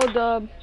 Another the dub.